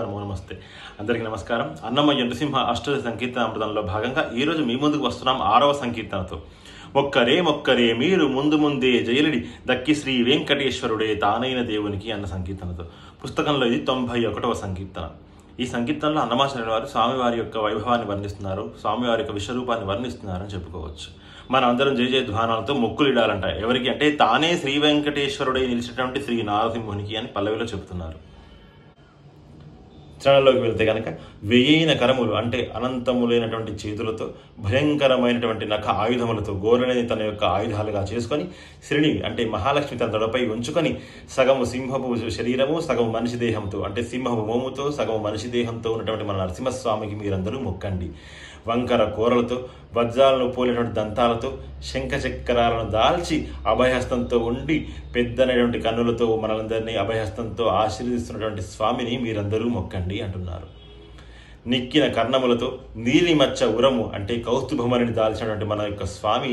నమో నమస్తే అందరికీ నమస్కారం. అన్నమయ్య నృసింహ అష్టద సంకీర్తన అమృతంలో భాగంగా ఈరోజు మీ ముందుకు వస్తున్నాం ఆరవ సంకీర్తనతో. ఒక్కరే మొక్కరే మీరు ముందు ముందే జయలుడి. దక్కి శ్రీ వెంకటేశ్వరుడే తానైన దేవునికి అన్న సంకీర్తనతో. పుస్తకంలో ఇది తొంభై ఒకటవ సంకీర్తన. ఈ సంకీర్తనలో అన్నమాచార్య వారు స్వామివారి యొక్క వైభవాన్ని వర్ణిస్తున్నారు స్వామివారి యొక్క విశ్వరూపాన్ని వర్ణిస్తున్నారని చెప్పుకోవచ్చు. మనం అందరం జయ జయ ధ్వానాలతో మొక్కులు ఇడాలంట ఎవరికి అంటే తానే శ్రీ వెంకటేశ్వరుడై నిలిచినటువంటి శ్రీ నారసింహునికి అని పల్లవిలో చెబుతున్నారు. చరణంలోకి వెళ్తే కనుక వెయ్యిన కరములు అంటే అనంతములైనటువంటి చేతులతో భయంకరమైనటువంటి నఖ ఆయుధములతో గోరని తన యొక్క ఆయుధాలుగా చేసుకొని శ్రీని అంటే మహాలక్ష్మి తన తొడపై ఉంచుకొని సగము సింహపు శరీరము సగము మనిషి దేహంతో అంటే సింహపు మోముతో సగము మనిషి దేహంతో ఉన్నటువంటి మన నరసింహస్వామికి మీరందరూ మొక్కండి. వంకర కూరలతో వజ్రాలను పోలినటువంటి దంతాలతో శంఖచక్రాలను దాల్చి అభయహస్తంతో ఉండి పెద్దనటువంటి కన్నులతో మనలందరినీ అభయహస్తంతో ఆశీర్వదిస్తున్నటువంటి స్వామిని మీరందరూ మొక్కండి అంటున్నారు. నిక్కిన కర్ణములతో నీలిమచ్చ ఉరము అంటే కౌస్తుభమని దాల్చినటువంటి మన యొక్క స్వామి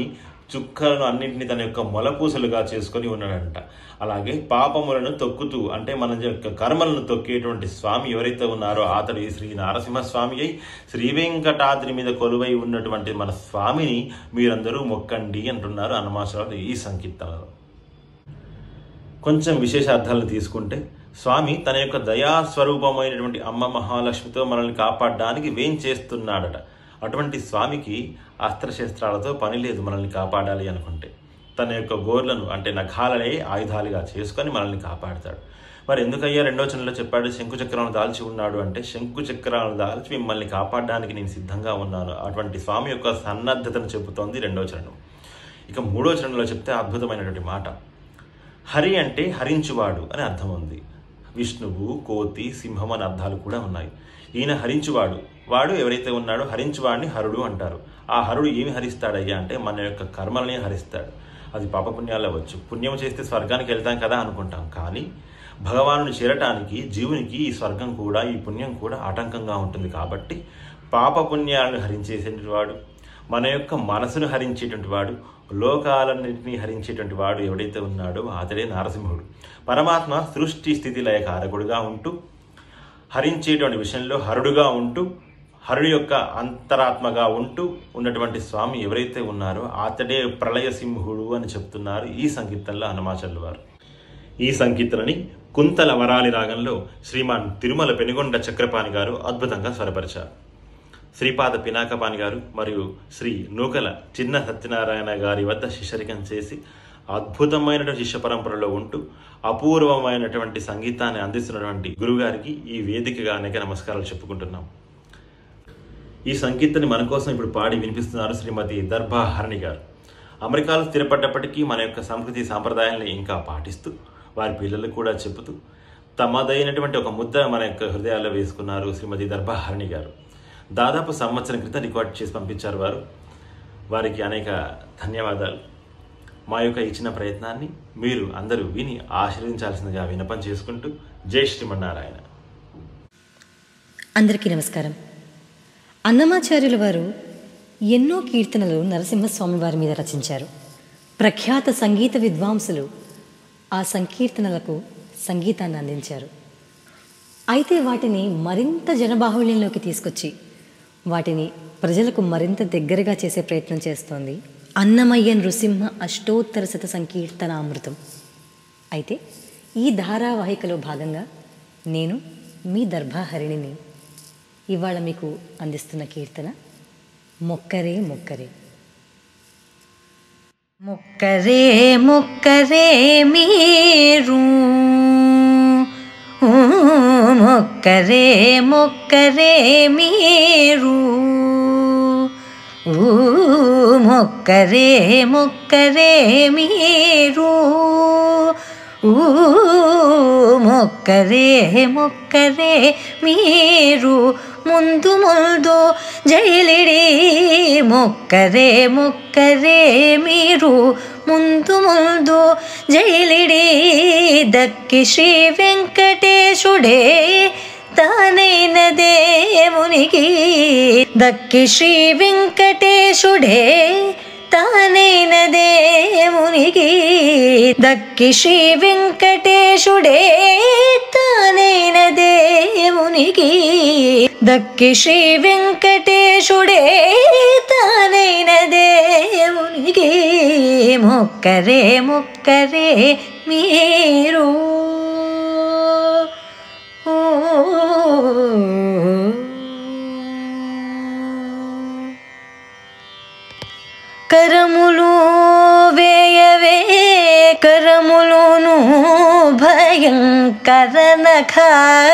చుక్కలను అన్నింటినీ తన యొక్క మొలపూసలుగా చేసుకొని ఉన్నాడంట. అలాగే పాపములను తొక్కుతూ అంటే మన యొక్క కర్మలను తొక్కేటువంటి స్వామి ఎవరైతే ఉన్నారో అతడు శ్రీ నారసింహ స్వామి అయి శ్రీ వెంకటాద్రి మీద కొలువై ఉన్నటువంటి మన స్వామిని మీరందరూ మొక్కండి అంటున్నారు హనుమాశ్వరాలు ఈ సంకీర్తనలో. కొంచెం విశేష అర్థాలను తీసుకుంటే స్వామి తన యొక్క దయాస్వరూపమైనటువంటి అమ్మ మహాలక్ష్మితో మనల్ని కాపాడడానికి వేం చేస్తున్నాడట అటువంటి స్వామికి అస్త్రశస్త్రాలతో పని లేదు మనల్ని కాపాడాలి అనుకుంటే. తన యొక్క గోర్లను అంటే నఖాలనే ఆయుధాలుగా చేసుకొని మనల్ని కాపాడతాడు. మరి ఎందుకయ్యా రెండో చనలో చెప్పాడు శంకుచక్రాలను దాల్చి ఉన్నాడు అంటే శంకుచక్రాలను దాల్చి మిమ్మల్ని కాపాడడానికి నేను సిద్ధంగా ఉన్నాను. అటువంటి స్వామి యొక్క సన్నద్ధతను చెబుతోంది రెండో చరణం ఇక మూడో చరణంలో చెప్తే అద్భుతమైనటువంటి మాట. హరి అంటే హరించువాడు అని అర్థం ఉంది. విష్ణువు కోతి సింహం అనే అర్థాలు కూడా ఉన్నాయి. ఈయన హరించువాడు. వాడు ఎవరైతే ఉన్నాడో హరించువాడిని హరుడు అంటారు. ఆ హరుడు ఏమి హరిస్తాడయ్యా అంటే మన యొక్క కర్మలని హరిస్తాడు. అది పాపపుణ్యాలు అవ్వచ్చు. పుణ్యం చేస్తే స్వర్గానికి వెళ్తాం కదా అనుకుంటాం. కానీ భగవానుని చేరటానికి జీవునికి ఈ స్వర్గం కూడా ఈ పుణ్యం కూడా ఆటంకంగా ఉంటుంది కాబట్టి పాపపుణ్యాలను హరించేసేటువంటి వాడు మన యొక్క మనసును హరించేటువంటి వాడు లోకాలన్నింటినీ హరించేటువంటి వాడు ఎవడైతే ఉన్నాడో అతడే నారసింహుడు. పరమాత్మ సృష్టి స్థితి లయకారకుడుగా ఉంటూ హరించేటువంటి విషయంలో హరుడుగా ఉంటూ హరుడు యొక్క అంతరాత్మగా ఉంటూ ఉన్నటువంటి స్వామి ఎవరైతే ఉన్నారో అతడే ప్రళయ సింహుడు అని చెప్తున్నారు ఈ సంకీర్తనలో హనుమాచల్ వారు. ఈ సంకీర్తనని కుంతల వరాలి రాగంలో శ్రీమాన్ తిరుమల పెనుగొండ చక్రపాణి గారు అద్భుతంగా స్వరపరిచారు. శ్రీపాద పినాకపాణి గారు మరియు శ్రీ నూకల చిన్న సత్యనారాయణ గారి వద్ద శిషరికం చేసి అద్భుతమైనటువంటి శిష్య పరంపరలో ఉంటూ అపూర్వమైనటువంటి సంగీతాన్ని అందిస్తున్నటువంటి గురుగారికి ఈ వేదికగా అనేక నమస్కారాలు చెప్పుకుంటున్నాం. ఈ సంగీతాన్ని మన కోసం ఇప్పుడు పాడి వినిపిస్తున్నారు శ్రీమతి దర్భా హరణి గారు. అమెరికాలో స్థిరపడ్డప్పటికీ మన యొక్క సంస్కృతి సాంప్రదాయాలను ఇంకా పాటిస్తూ వారి పిల్లలకు కూడా చెబుతూ తమదైనటువంటి ఒక ముద్ద మన యొక్క హృదయాల్లో వేసుకున్నారు శ్రీమతి దర్భా హరణి గారు. దాదాపు సంవత్సరం క్రితం రికార్డ్ చేసి పంపించారు వారు. వారికి అనేక ధన్యవాదాలు. మా యొక్క ఇచ్చిన ప్రయత్నాన్ని మీరు అందరూ విని ఆశీర్వించాల్సిందిగా వినపం చేసుకుంటూ జై శ్రీమన్నారాయణ. అందరికీ నమస్కారం. అన్నమాచార్యుల వారు ఎన్నో కీర్తనలు నరసింహస్వామి వారి మీద రచించారు. ప్రఖ్యాత సంగీత విద్వాంసులు ఆ సంకీర్తనలకు సంగీతాన్ని అందించారు. అయితే వాటిని మరింత జనబాహుళ్యంలోకి తీసుకొచ్చి వాటిని ప్రజలకు మరింత దగ్గరగా చేసే ప్రయత్నం చేస్తోంది అన్నమయ్య నృసింహ అష్టోత్తర శత సంకీర్తనామృతం. అయితే ఈ ధారావాహికలో భాగంగా నేను మీ దర్భాహరిణిని. ఇవాళ మీకు అందిస్తున్న కీర్తన మొక్కరే మొక్కరే మొక్కరే మొక్కరే మీరు మొక్కరే మొక్కరే మీరు మొక్కరే మొక్కరే మీరు ఊ, మొక్కరే మొక్కరే మీరు ముందు ముందు జైలిడి మొక్కరే మొక్కరే మీరు ముందు ముందు జైలిడి దక్కి శ్రీ వెంకటేశుడే తానైన దేవునికి దక్కి శ్రీ వెంకటేశుడే తానైన దేవునికి దక్కి శ్రీ వెంకటేశుడే తానైన దేవునికి దక్కి శ్రీ వెంకటేశుడే తానైన దేవునికి మొక్కరే మొక్కరే మీరు.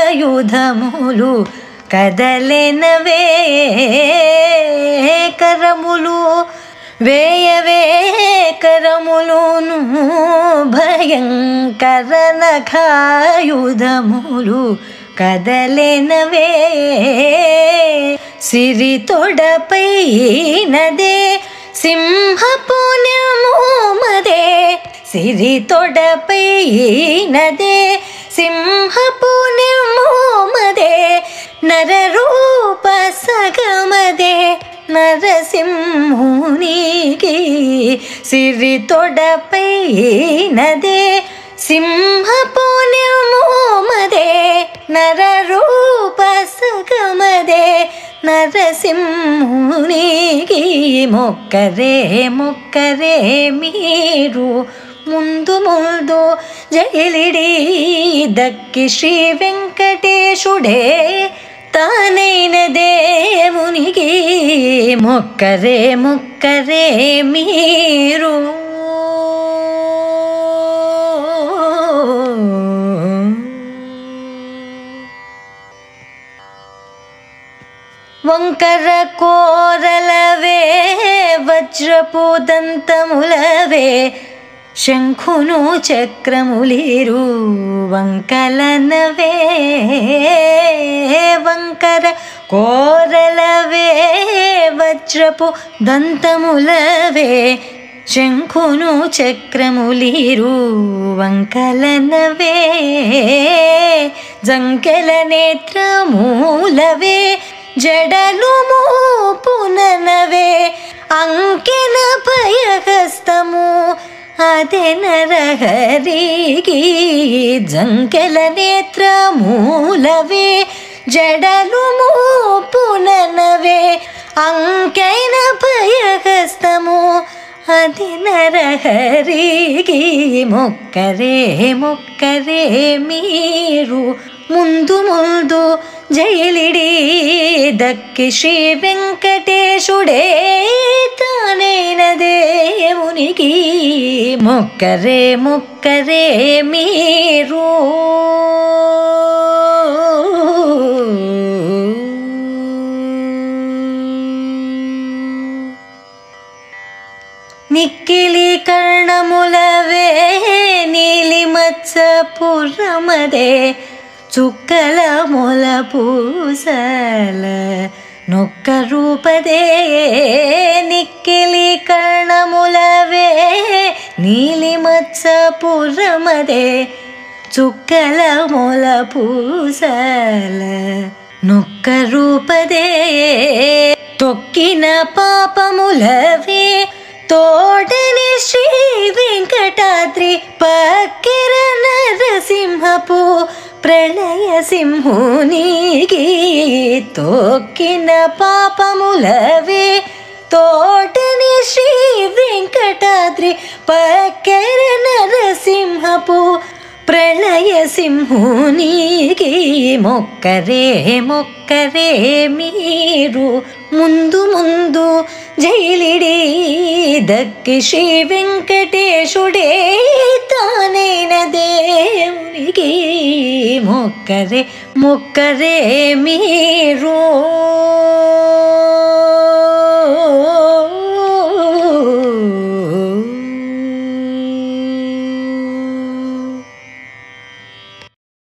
భయంకరనఖాయుధములు కదలెనవే కరములు వేయవే కరములును భయంకరనఖాయుధములు కదలెనవే. సిరి తొడపై నదే సింహపుణ్యమోమదే సిరి తొడపై నదే సింహపుణ్యమోమదే నరరూప సగమదే నరసింహునికి సిరి తొడపై నదే సింహపుణ్యమోమదే నరరూప సగమదే నరసింహునికి మొక్కరే మొక్కరే మీరు ముందు ముందు జైలిడి దక్కి శ్రీ వెంకటేశుడే తానైన దేవునికి మొక్కరే మొక్కరే మీరు వంకర కోరలవే వజ్రపు దంతములవే శంఖును చక్రములిరు వంకలనవే వంకర కోరలవే వజ్రపు దంతములవే. శంఖును చక్రములీరు వంకలనవే జంకెల నేత్రమూలవే జడలు మోపుననవే. అంకెన పయహస్తము अदिनरहरि गी जङ्कलनेत्र मूलवे जडालो पुनवे अङ्कै न भयस्त मो अदिनर हरि गी मरे ముందు ముందు జైలిడి దక్కి శ్రీ వెంకటేశుడే తానైన దేవునికి మొక్కరే మొక్కరే మీరు. నిక్కిలి కర్ణములవే నీలి మత్స పురమదే చుక్కల మొల పూసల నొక్క రూపదే నిక్కిలి కర్ణములవే నీలి మత్స పురమదే చుక్కల మొల పూసల నొక్క రూపదే తొక్కిన పాపములవే తోటని శ్రీ వెంకటాద్రి పక్కిర నరసింహపు ప్రళయ సింహునికి తొక్కిన పాపములవే. తోటని శ్రీ వెంకటాద్రి పక్కిర నరసింహపు ప్రళయ సింహునికి మొక్కరే మొక్కరే మీరు. ముందు ముందు జైలిడి దక్కి శ్రీ వెంకటేశుడే తా మొక్కరే మొక్కరే మీరు